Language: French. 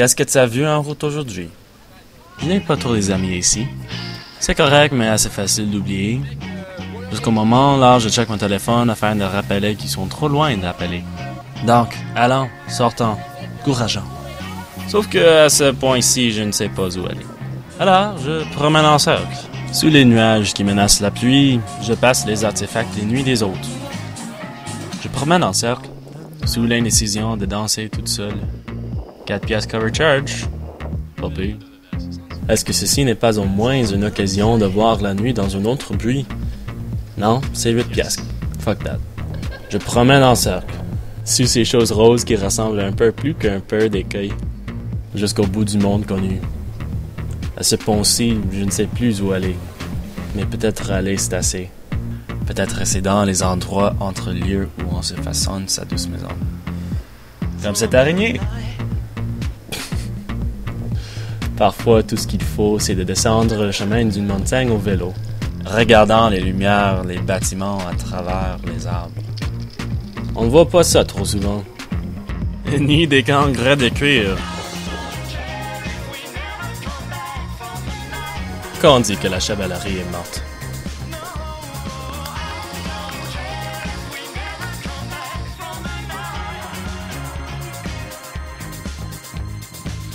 Qu'est-ce que tu as vu en route aujourd'hui? Je n'ai pas trop des amis ici. C'est correct, mais assez facile d'oublier. Jusqu'au moment là, je check mon téléphone afin de rappeler qu'ils sont trop loin d'appeler. Donc, allons, sortons, courageons. Sauf que à ce point-ci, je ne sais pas où aller. Alors, je promène en cercle. Sous les nuages qui menacent la pluie, je passe les artefacts des nuits des autres. Je promène en cercle, sous l'indécision de danser toute seule. 4 pièces cover charge. Pas. Est-ce que ceci n'est pas au moins une occasion de voir la nuit dans un autre bruit? Non, c'est 8 piastres. Fuck that. Je promène en cercle, sous ces choses roses qui ressemblent un peu plus qu'un peu d'écueil, jusqu'au bout du monde connu. À ce pont-ci, je ne sais plus où aller, mais peut-être aller c'est assez. Peut-être rester dans les endroits entre lieux où on se façonne sa douce maison. Comme cette araignée. Parfois, tout ce qu'il faut, c'est de descendre le chemin d'une montagne au vélo, regardant les lumières, les bâtiments à travers les arbres. On ne voit pas ça trop souvent. Ni des congrès de cuir. Quand on dit que la chevalerie est morte.